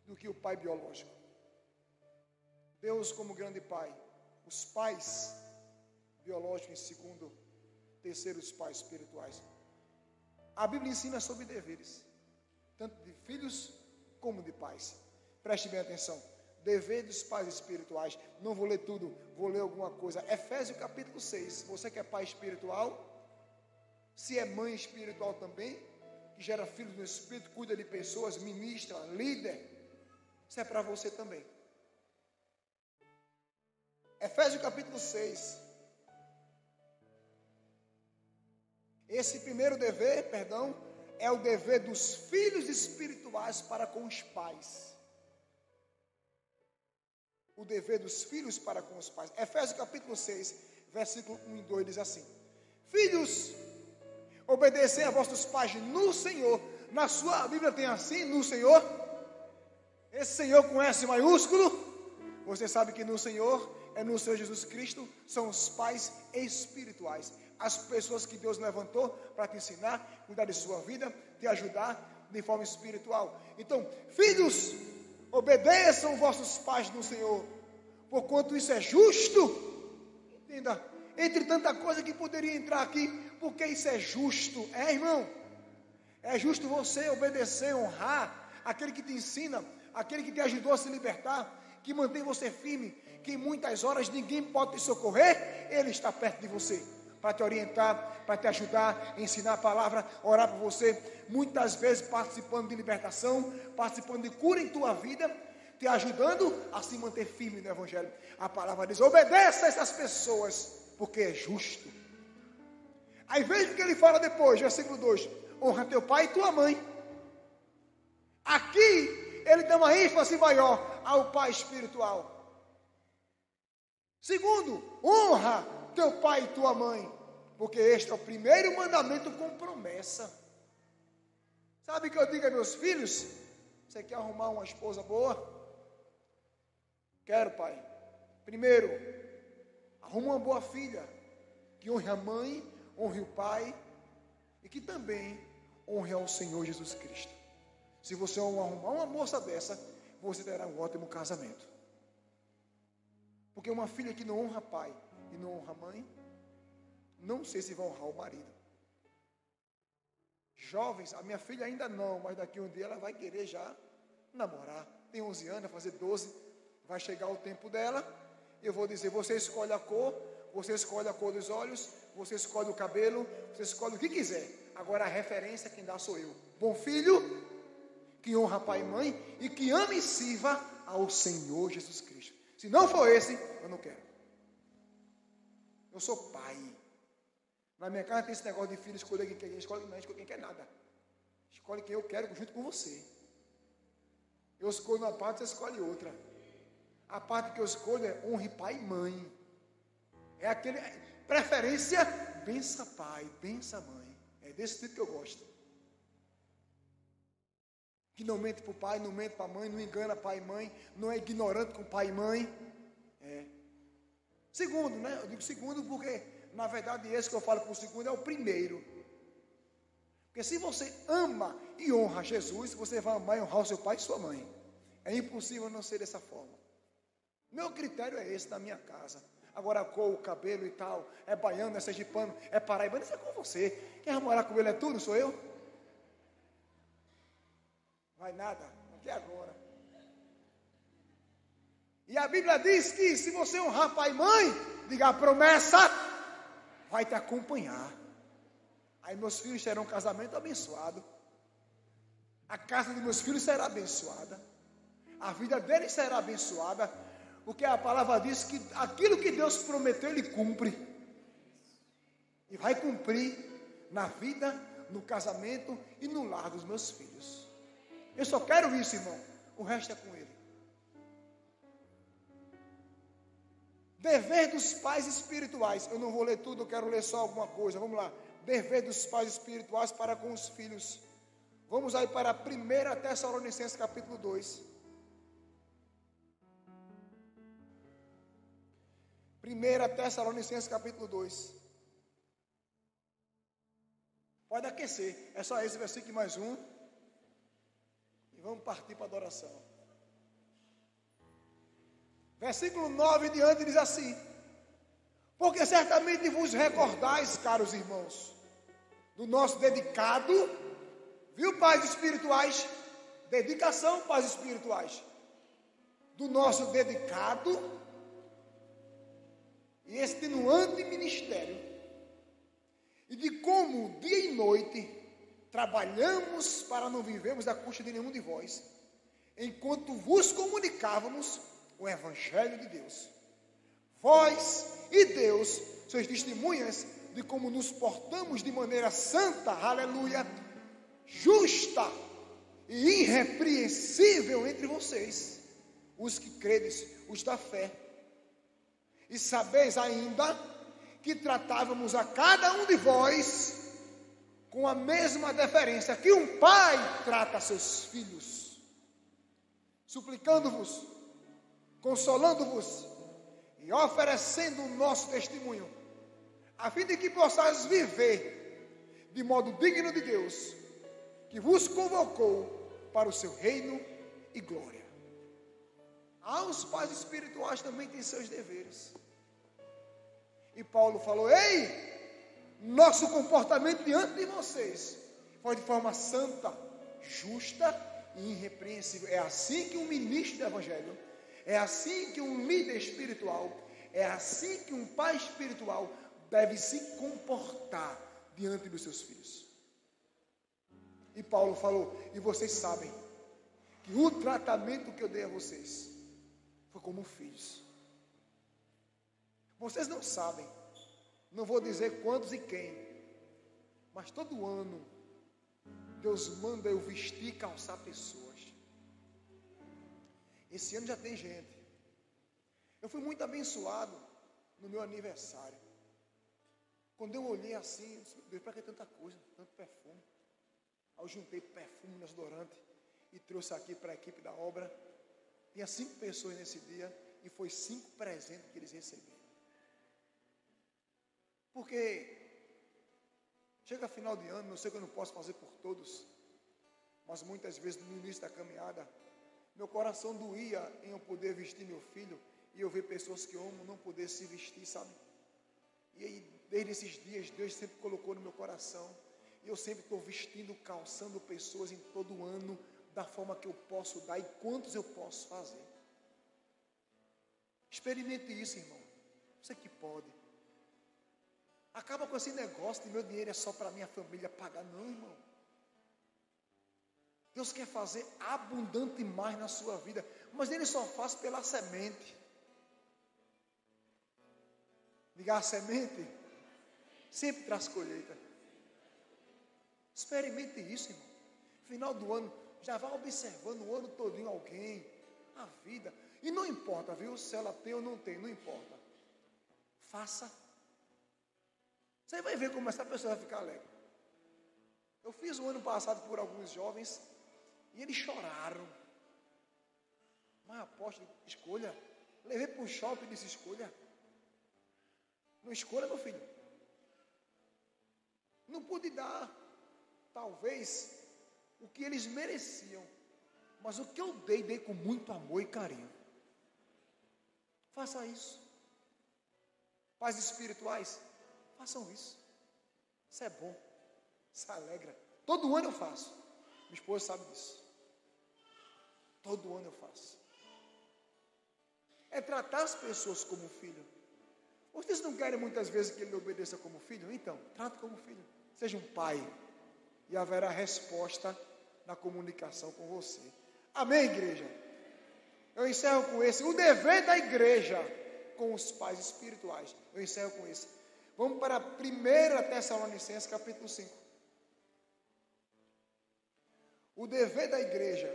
do que o pai biológico. Deus como grande pai. Os pais biológico em segundo, terceiros pais espirituais. A Bíblia ensina sobre deveres, tanto de filhos como de pais. Preste bem atenção. Dever dos pais espirituais. Não vou ler tudo, vou ler alguma coisa. Efésios capítulo 6. Você que é pai espiritual, se é mãe espiritual também, que gera filhos no espírito, cuida de pessoas, ministra, líder. Isso é para você também. Efésios capítulo 6. Esse primeiro dever, perdão, é o dever dos filhos espirituais para com os pais. O dever dos filhos para com os pais. Efésios capítulo 6, versículo 1 e 2 diz assim: Filhos, obedecem a vossos pais no Senhor. Na sua Bíblia tem assim, no Senhor. Esse Senhor com S maiúsculo. Você sabe que no Senhor é no Senhor Jesus Cristo, são os pais espirituais as pessoas que Deus levantou para te ensinar, cuidar de sua vida, te ajudar de forma espiritual. Então, filhos, obedeçam vossos pais no Senhor, porquanto isso é justo. Entenda, entre tanta coisa que poderia entrar aqui, porque isso é justo, é irmão? É justo você obedecer, honrar aquele que te ensina, aquele que te ajudou a se libertar, que mantém você firme, que em muitas horas ninguém pode te socorrer, ele está perto de você para te orientar, para te ajudar, ensinar a palavra, orar por você, muitas vezes participando de libertação, participando de cura em tua vida, te ajudando a se manter firme no Evangelho. A palavra diz: obedeça essas pessoas, porque é justo. Aí veja o que ele fala depois, versículo 2: honra teu pai e tua mãe. Aqui ele dá uma ênfase maior ao pai espiritual. Segundo, honra teu pai e tua mãe, porque este é o primeiro mandamento com promessa. Sabe o que eu digo a meus filhos? Você quer arrumar uma esposa boa? Quero, pai. Primeiro, arruma uma boa filha, que honre a mãe, honre o pai e que também honre ao Senhor Jesus Cristo. Se você arrumar uma moça dessa, você terá um ótimo casamento. Porque uma filha que não honra pai, e não honra a mãe, não sei se vai honrar o marido. Jovens, a minha filha ainda não, mas daqui um dia ela vai querer já namorar. Tem 11 anos, vai fazer 12, vai chegar o tempo dela. Eu vou dizer: você escolhe a cor, você escolhe a cor dos olhos, você escolhe o cabelo, você escolhe o que quiser. Agora a referência quem dá sou eu. Bom filho, que honra pai e mãe e que ama e sirva ao Senhor Jesus Cristo. Se não for esse, eu não quero. Eu sou pai. Na minha casa tem esse negócio de filho escolher quem quer, escolhe não, escolhe quem quer nada. Escolhe quem eu quero junto com você. Eu escolho uma parte, você escolhe outra. A parte que eu escolho é honre pai e mãe. É aquele. Preferência, bença pai, bença mãe. É desse tipo que eu gosto. Que não mente para o pai, não mente para a mãe, não engana pai e mãe, não é ignorante com pai e mãe. Segundo, né? Eu digo segundo porque, na verdade, esse que eu falo o segundo é o primeiro. Porque se você ama e honra Jesus, você vai amar e honrar o seu pai e sua mãe. É impossível não ser dessa forma. Meu critério é esse na minha casa. Agora cor, o cabelo e tal, é baiano, é sergipano, é paraibano, isso é com você. Quem vai morar com ele é tudo, sou eu? Vai nada, até agora. E a Bíblia diz que se você honrar pai e mãe, diga a promessa, vai te acompanhar. Aí meus filhos terão um casamento abençoado. A casa de meus filhos será abençoada. A vida deles será abençoada. Porque a palavra diz que aquilo que Deus prometeu, Ele cumpre. E vai cumprir na vida, no casamento e no lar dos meus filhos. Eu só quero isso, irmão. O resto é com Ele. Dever dos pais espirituais. Eu não vou ler tudo, eu quero ler só alguma coisa. Vamos lá. Dever dos pais espirituais para com os filhos. Vamos aí para a 1 Tessalonicenses capítulo 2. 1 Tessalonicenses capítulo 2. Pode aquecer. É só esse versículo mais um. E vamos partir para a adoração. Versículo 9 em diante diz assim: Porque certamente vos recordais, caros irmãos, do nosso dedicado, viu, pais espirituais? Dedicação, pais espirituais. Do nosso dedicado e extenuante ministério, e de como dia e noite trabalhamos para não vivermos à custa de nenhum de vós, enquanto vos comunicávamos o Evangelho de Deus. Vós e Deus sois testemunhas de como nos portamos de maneira santa, aleluia, justa e irrepreensível entre vocês, os que credes, os da fé. E sabeis ainda que tratávamos a cada um de vós com a mesma deferência que um pai trata seus filhos, suplicando-vos, consolando-vos e oferecendo o nosso testemunho, a fim de que possais viver de modo digno de Deus, que vos convocou para o seu reino e glória. Ah, os pais espirituais também têm seus deveres. E Paulo falou: Ei, nosso comportamento diante de vocês foi de forma santa, justa e irrepreensível. É assim que um ministro do Evangelho, é assim que um líder espiritual, é assim que um pai espiritual deve se comportar diante dos seus filhos. E Paulo falou: E vocês sabem que o tratamento que eu dei a vocês foi como filhos. Vocês não sabem, não vou dizer quantos e quem, mas todo ano Deus manda eu vestir e calçar pessoas. Esse ano já tem gente. Eu fui muito abençoado no meu aniversário. Quando eu olhei assim, eu disse, Deus, para que tanta coisa, tanto perfume? Aí eu juntei perfume no desodorante e trouxe aqui para a equipe da obra. Tinha cinco pessoas nesse dia e foi cinco presentes que eles receberam. Porque chega final de ano, não sei que eu não posso fazer por todos, mas muitas vezes no início da caminhada, meu coração doía em eu poder vestir meu filho e eu ver pessoas que eu amo não poder se vestir, sabe? E aí, desde esses dias, Deus sempre colocou no meu coração E eu sempre estou vestindo, calçando pessoas em todo ano, da forma que eu posso dar e quantos eu posso fazer. Experimente isso, irmão. Você que pode. Acaba com esse negócio de meu dinheiro é só para minha família pagar. Não, irmão. Deus quer fazer abundante mais na sua vida, mas Ele só faz pela semente. Diga a semente, sempre traz colheita. Experimente isso, irmão. Final do ano, já vá observando o ano em alguém, a vida. E não importa, viu, se ela tem ou não tem, não importa. Faça. Você vai ver como essa pessoa vai ficar alegre. Eu fiz o ano passado por alguns jovens e eles choraram. Mas aposto, escolha. Levei para o shopping e disse: escolha. Não escolha, meu filho. Não pude dar, talvez, o que eles mereciam. Mas o que eu dei, dei com muito amor e carinho. Faça isso. Pais espirituais, façam isso. Isso é bom. Isso alegra. Todo ano eu faço. Minha esposa sabe disso. Todo ano eu faço. É tratar as pessoas como filho. Vocês não querem muitas vezes que ele obedeça como filho? Então, trate como filho. Seja um pai. E haverá resposta na comunicação com você. Amém, igreja? Eu encerro com esse. O dever da igreja com os pais espirituais. Eu encerro com esse. Vamos para a 1 Tessalonicenses, capítulo 5. O dever da igreja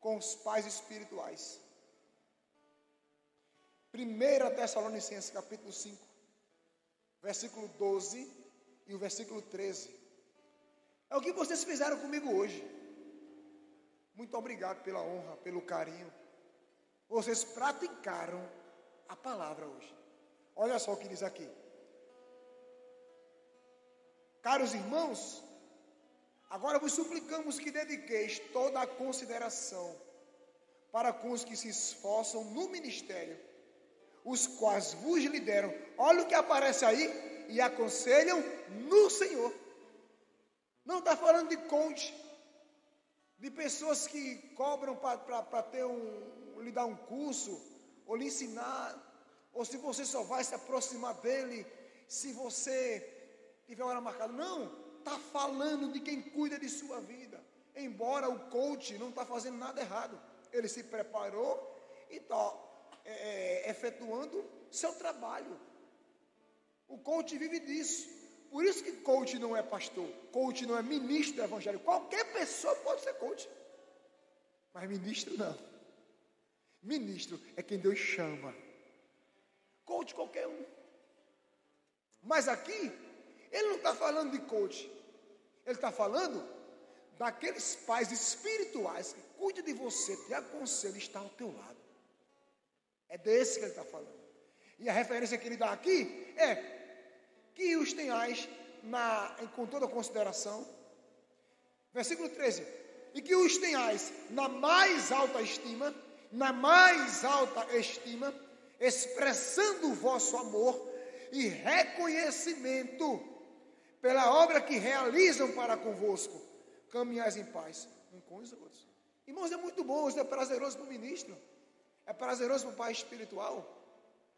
com os pais espirituais. 1 Tessalonicenses capítulo 5, versículo 12 e o versículo 13. É o que vocês fizeram comigo hoje. Muito obrigado pela honra, pelo carinho. Vocês praticaram a palavra hoje. Olha só o que diz aqui. Caros irmãos, agora vos suplicamos que dediqueis toda a consideração para com os que se esforçam no ministério os quais vos lideram. Olha o que aparece aí e aconselham no Senhor. Não está falando de coach, de pessoas que cobram para ter um, lhe dar um curso, ou lhe ensinar, ou se você só vai se aproximar dele se você tiver hora marcada. Não, está falando de quem cuida de sua vida. Embora o coach não está fazendo nada errado, ele se preparou e está é, é, efetuando seu trabalho. O coach vive disso. Por isso que coach não é pastor, coach não é ministro do evangelho. Qualquer pessoa pode ser coach, mas ministro não. Ministro é quem Deus chama. Coach qualquer um. Mas aqui, ele não está falando de coach, ele está falando daqueles pais espirituais que cuidam de você, te aconselham e estão ao teu lado. É desse que ele está falando. E a referência que ele dá aqui é que os tenhais na, com toda consideração. Versículo 13. E que os tenhais na mais alta estima, na mais alta estima, expressando o vosso amor e reconhecimento pela obra que realizam para convosco, caminhais em paz um com os outros. Irmãos, é muito bom, isso é prazeroso para o ministro. É prazeroso para o pai espiritual,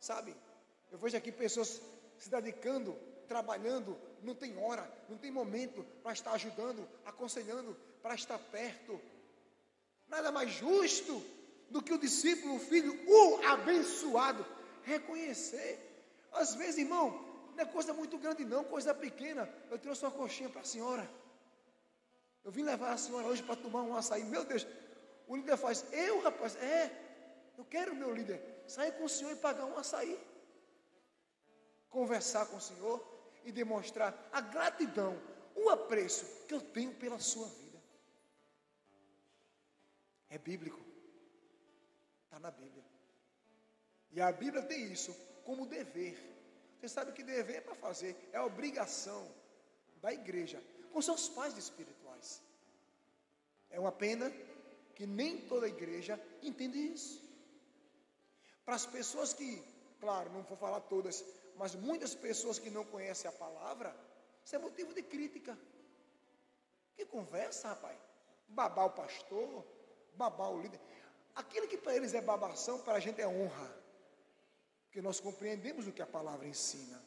sabe? Eu vejo aqui pessoas se dedicando, trabalhando, não tem hora, não tem momento para estar ajudando, aconselhando, para estar perto. Nada mais justo do que o discípulo, o filho, o abençoado, reconhecer. Às vezes, irmão, não é coisa muito grande, não, coisa pequena. Eu trouxe uma coxinha para a senhora. Eu vim levar a senhora hoje para tomar um açaí. Meu Deus, o líder faz, eu, rapaz, é, eu quero, meu líder, sair com o Senhor e pagar um açaí. Conversar com o Senhor e demonstrar a gratidão, o apreço que eu tenho pela sua vida. É bíblico. Está na Bíblia. E a Bíblia tem isso como dever. Você sabe que dever é para fazer, é obrigação da igreja com seus pais espirituais. É uma pena que nem toda igreja entende isso. Para as pessoas que, claro, não vou falar todas, mas muitas pessoas que não conhecem a palavra, Isso é motivo de crítica. Que conversa, rapaz. Babar o pastor, babar o líder. Aquilo que para eles é babação, para a gente é honra. Porque nós compreendemos o que a palavra ensina.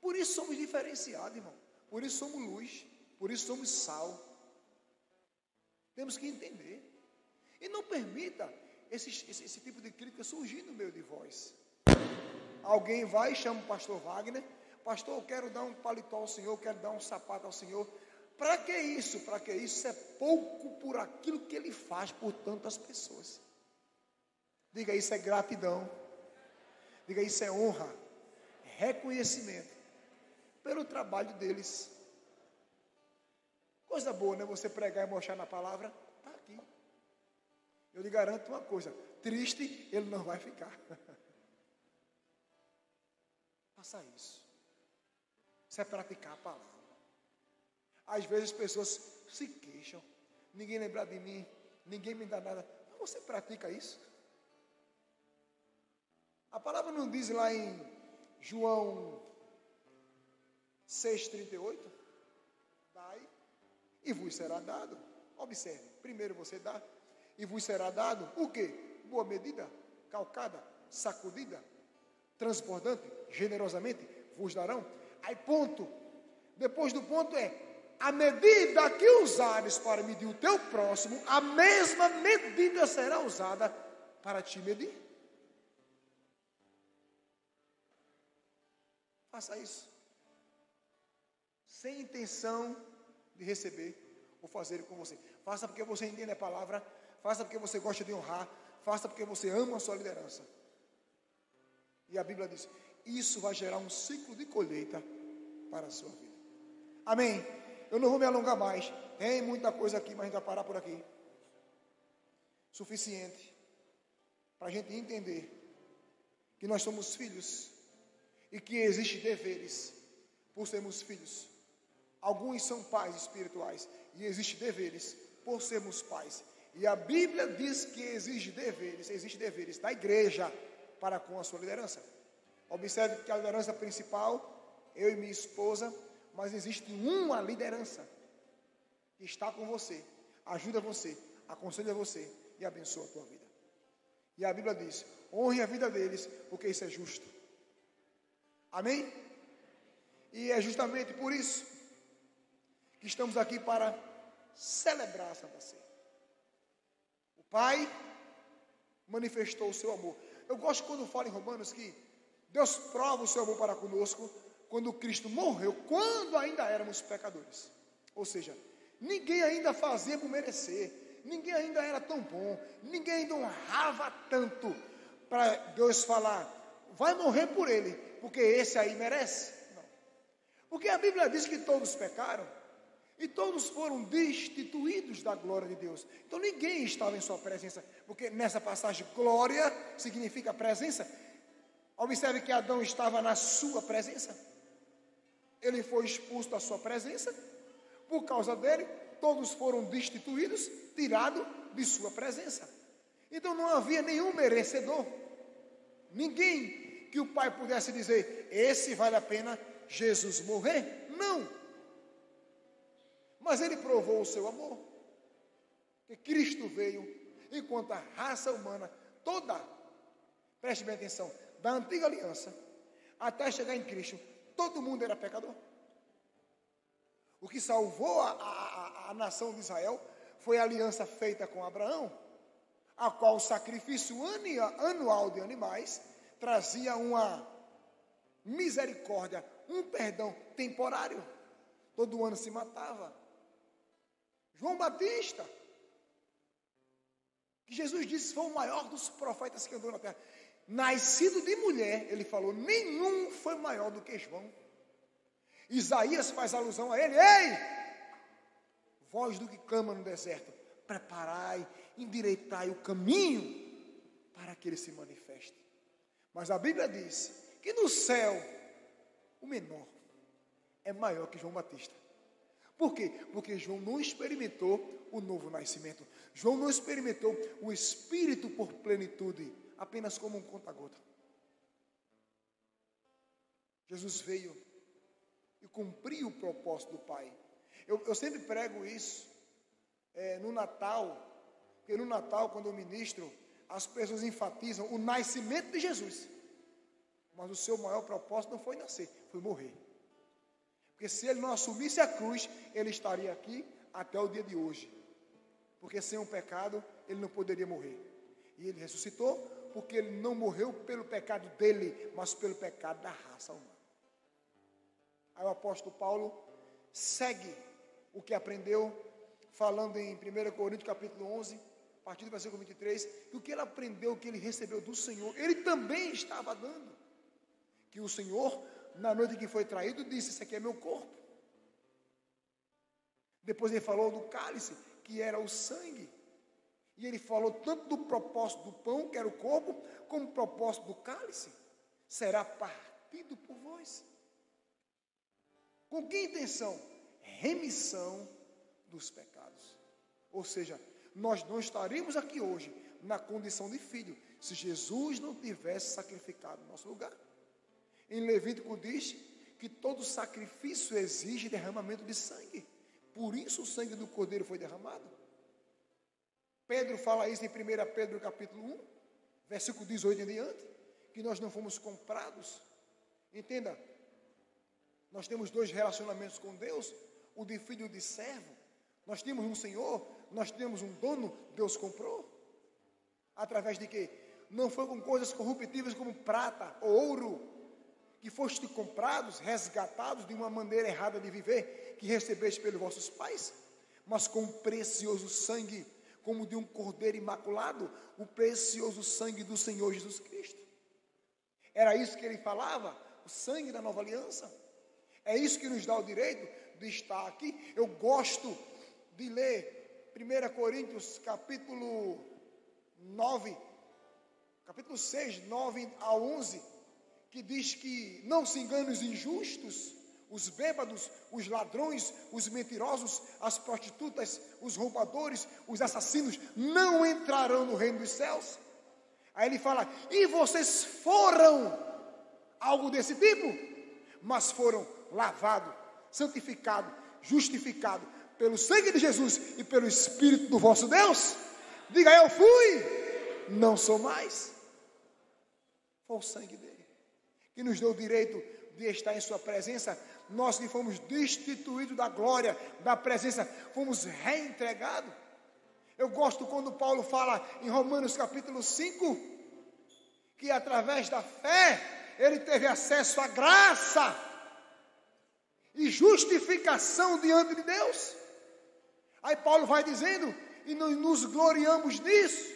Por isso somos diferenciados, irmão. Por isso somos luz. Por isso somos sal. Temos que entender. E não permita esse, esse, esse tipo de crítica surgir no meio de vós. Alguém vai e chama o pastor Wagner. Pastor, eu quero dar um paletó ao Senhor, quero dar um sapato ao Senhor. Para que isso? Para que isso é pouco por aquilo que ele faz por tantas pessoas. Diga isso é gratidão. Diga isso é honra, reconhecimento pelo trabalho deles. Coisa boa, né? Você pregar e mostrar na palavra, está aqui. Eu lhe garanto uma coisa: triste ele não vai ficar. Faça isso. Isso é praticar a palavra. Às vezes as pessoas se queixam, ninguém lembra de mim, ninguém me dá nada. Mas você pratica isso? A palavra não diz lá em João 6,38? Dai e vos será dado. Observe, primeiro você dá e vos será dado o que? Boa medida, calcada, sacudida, transbordante, generosamente vos darão. Aí ponto. Depois do ponto é a medida que usares para medir o teu próximo, a mesma medida será usada para te medir. Faça isso. Sem intenção de receber ou fazer com você. Faça porque você entende a palavra, faça porque você gosta de honrar, faça porque você ama a sua liderança. E a Bíblia diz: isso vai gerar um ciclo de colheita para a sua vida. Amém. Eu não vou me alongar mais. Tem muita coisa aqui, mas a gente vai parar por aqui. Suficiente para a gente entender que nós somos filhos e que existem deveres por sermos filhos. Alguns são pais espirituais e existem deveres por sermos pais. E a Bíblia diz que existe deveres, existe deveres da igreja para com a sua liderança. Observe que a liderança principal, eu e minha esposa, mas existe uma liderança que está com você, ajuda você, aconselha você e abençoa a tua vida. E a Bíblia diz: honre a vida deles, porque isso é justo. Amém? E é justamente por isso que estamos aqui para celebrar a Santa Ceia. O Pai manifestou o seu amor. Eu gosto quando fala em Romanos que Deus prova o seu amor para conosco quando Cristo morreu, quando ainda éramos pecadores. Ou seja, ninguém ainda fazia por merecer, ninguém ainda era tão bom, ninguém ainda honrava tanto para Deus falar, vai morrer por ele, porque esse aí merece. Não. Porque a Bíblia diz que todos pecaram e todos foram destituídos da glória de Deus. Então ninguém estava em sua presença, porque nessa passagem glória significa presença. Observe que Adão estava na sua presença ele foi expulso da sua presença, por causa dele, todos foram destituídos, tirados de sua presença. Então não havia nenhum merecedor, ninguém que o Pai pudesse dizer: esse vale a pena Jesus morrer. Não. Mas ele provou o seu amor, que Cristo veio, enquanto a raça humana toda, preste bem atenção, da antiga aliança, até chegar em Cristo, todo mundo era pecador. O que salvou a, a, a, nação de Israel foi a aliança feita com Abraão, a qual o sacrifício anual de animais trazia uma misericórdia, um perdão temporário. Todo ano se matava. João Batista, que Jesus disse foi o maior dos profetas que andou na terra nascido de mulher, ele falou, nenhum foi maior do que João. Isaías faz alusão a ele, ei, voz do que clama no deserto, preparai, endireitai o caminho para que ele se manifeste. Mas a Bíblia diz que no céu, o menor é maior que João Batista. Por quê? Porque João não experimentou o novo nascimento. João não experimentou o Espírito por plenitude apenas como um conta-gota. Jesus veio e cumprir o propósito do Pai. Eu, eu sempre prego isso é, no Natal, porque no Natal, quando eu ministro, as pessoas enfatizam o nascimento de Jesus. Mas o seu maior propósito não foi nascer, foi morrer. Porque se ele não assumisse a cruz, ele estaria aqui até o dia de hoje. Porque sem o pecado, ele não poderia morrer. E ele ressuscitou porque ele não morreu pelo pecado dele, mas pelo pecado da raça humana. Aí o apóstolo Paulo segue o que aprendeu, falando em 1 Coríntios capítulo 11, a partir do versículo 23, que o que ele aprendeu, o que ele recebeu do Senhor, ele também estava dando. Que o Senhor, na noite que foi traído, disse: Isso aqui é meu corpo. Depois ele falou do cálice, que era o sangue. E ele falou tanto do propósito do pão, que era o corpo, como do propósito do cálice. Será partido por vós. Com que intenção? Remissão dos pecados. Ou seja, nós não estaríamos aqui hoje na condição de filho, se Jesus não tivesse sacrificado no nosso lugar. Em Levítico diz que todo sacrifício exige derramamento de sangue. Por isso o sangue do cordeiro foi derramado. Pedro fala isso em 1 Pedro capítulo 1, versículo 18 em diante, que nós não fomos comprados. Entenda, nós temos dois relacionamentos com Deus, o de filho e o de servo. Nós temos um Senhor, nós temos um dono, Deus comprou. Através de quê? Não foi com coisas corruptíveis como prata ou ouro, que foste comprados, resgatados de uma maneira errada de viver, que recebeste pelos vossos pais, mas com precioso sangue como de um cordeiro imaculado, o precioso sangue do Senhor Jesus Cristo. Era isso que ele falava, o sangue da nova aliança. É isso que nos dá o direito de estar aqui. Eu gosto de ler 1 Coríntios capítulo 9, capítulo 6, 9 a 11, que diz que não se enganem os injustos, os bêbados, os ladrões, os mentirosos, as prostitutas, os roubadores, os assassinos não entrarão no reino dos céus. Aí ele fala: e vocês foram algo desse tipo, mas foram lavados, santificados, justificados pelo sangue de Jesus e pelo Espírito do vosso Deus. Diga: eu fui, não sou mais. Foi o sangue dele que nos deu o direito de estar em Sua presença nós que fomos destituídos da glória, da presença, fomos reentregados. Eu gosto quando Paulo fala em Romanos capítulo 5, que através da fé ele teve acesso à graça e justificação diante de Deus. Aí Paulo vai dizendo, e nós nos gloriamos nisso.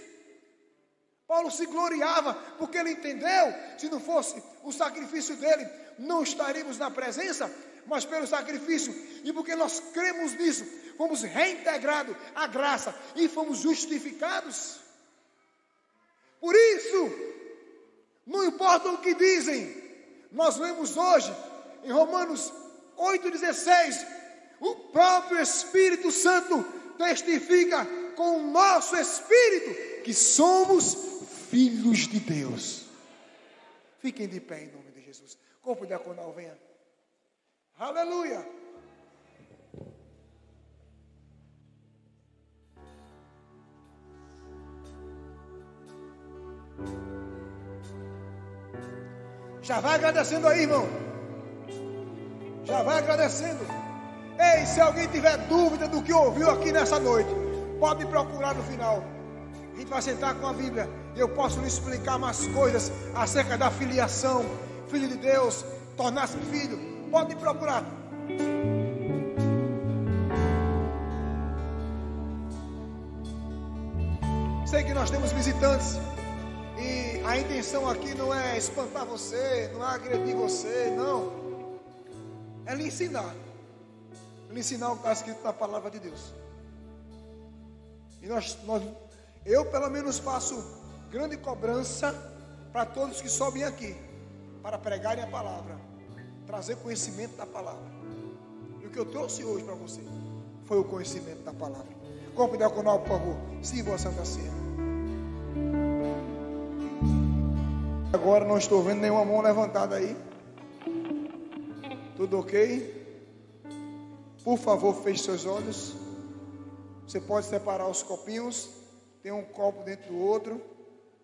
Paulo se gloriava porque ele entendeu, se não fosse o sacrifício dele, não estaríamos na presença, mas pelo sacrifício, e porque nós cremos nisso, fomos reintegrados à graça e fomos justificados. Por isso, não importa o que dizem, nós vemos hoje em Romanos 8,16, o próprio Espírito Santo testifica com o nosso espírito que somos filhos de Deus. Fiquem de pé em nome de Jesus. Corpo diaconal, venha. Aleluia. Já vai agradecendo aí, irmão. Já vai agradecendo. Ei, se alguém tiver dúvida do que ouviu aqui nessa noite, pode me procurar no final. A gente vai sentar com a Bíblia e eu posso lhe explicar mais coisas acerca da filiação, filho de Deus, tornar-se filho, pode procurar. Sei que nós temos visitantes e a intenção aqui não é espantar você, não é agredir você, não. É lhe ensinar. Lhe ensinar o que está escrito na palavra de Deus. E nós, nós, eu pelo menos faço grande cobrança para todos que sobem aqui para pregarem a palavra, trazer conhecimento da palavra. E o que eu trouxe hoje para você foi o conhecimento da palavra. Corpo diaconal, por favor, sirva a Santa Ceia. Agora não estou vendo nenhuma mão levantada aí. Tudo ok? Por favor, feche seus olhos. Você pode separar os copinhos. Tem um copo dentro do outro.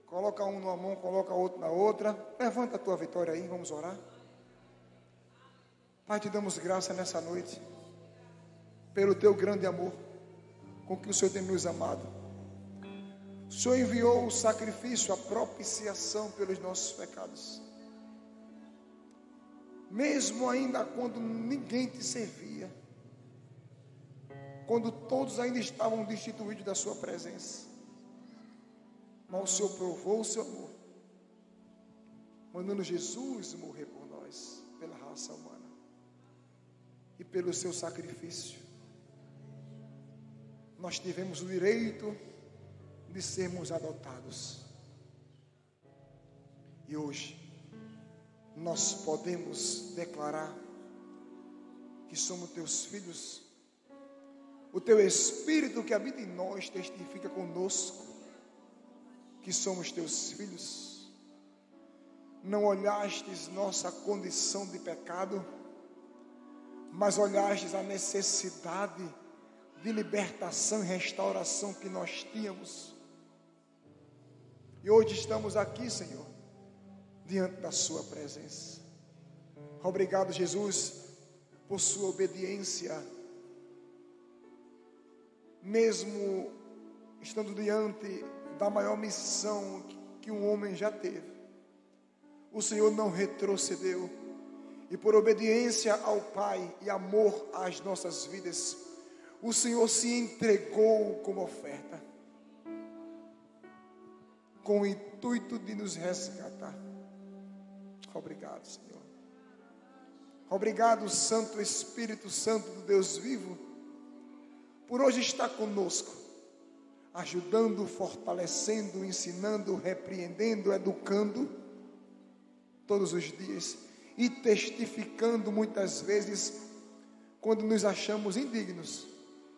Coloca um numa mão, coloca outro na outra. Levanta a tua vitória aí, vamos orar. Pai, te damos graça nessa noite. Pelo teu grande amor com que o Senhor tem nos amado. O Senhor enviou o sacrifício, a propiciação pelos nossos pecados. Mesmo ainda quando ninguém te servia, quando todos ainda estavam destituídos da Sua presença, mas o Senhor provou o seu amor, mandando Jesus morrer por nós, pela raça humana e pelo seu sacrifício nós tivemos o direito de sermos adotados. E hoje, nós podemos declarar que somos teus filhos. O teu Espírito que habita em nós testifica conosco que somos teus filhos. Não olhastes nossa condição de pecado, mas olhastes a necessidade de libertação e restauração que nós tínhamos. E hoje estamos aqui, Senhor, diante da Sua presença. Obrigado, Jesus, por Sua obediência, mesmo estando diante da maior missão que um homem já teve. O Senhor não retrocedeu, e por obediência ao Pai e amor às nossas vidas, o Senhor se entregou como oferta, com o intuito de nos resgatar. Obrigado, Senhor. Obrigado, Santo Espírito Santo do Deus vivo, por hoje estar conosco, ajudando, fortalecendo, ensinando, repreendendo, educando, todos os dias, e testificando muitas vezes, quando nos achamos indignos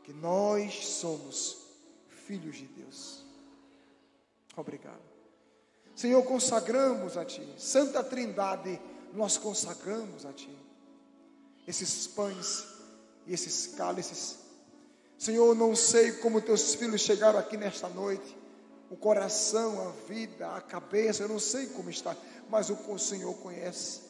que nós somos filhos de Deus. Obrigado. Senhor, consagramos a Ti. Santa Trindade, nós consagramos a Ti. Esses pães e esses cálices. Senhor, não sei como Teus filhos chegaram aqui nesta noite. O coração, a vida, a cabeça, eu não sei como está, mas o Senhor conhece.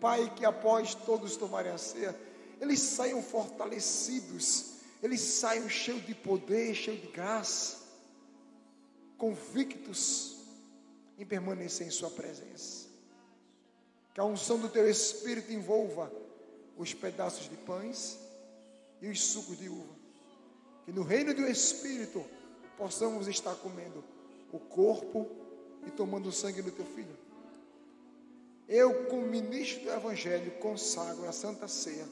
Pai, que após todos tomarem a ceia, eles saiam fortalecidos, eles saiam cheios de poder, cheios de graça, convictos em permanecer em Sua presença. Que a unção do Teu Espírito envolva os pedaços de pães e os sucos de uva. Que no reino do Espírito possamos estar comendo o corpo e tomando o sangue do Teu Filho. Eu, como ministro do Evangelho, consagro a Santa Ceia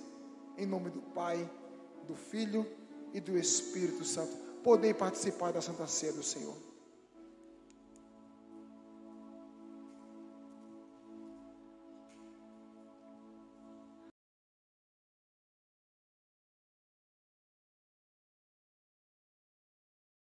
em nome do Pai, do Filho e do Espírito Santo, poder participar da Santa Ceia do Senhor.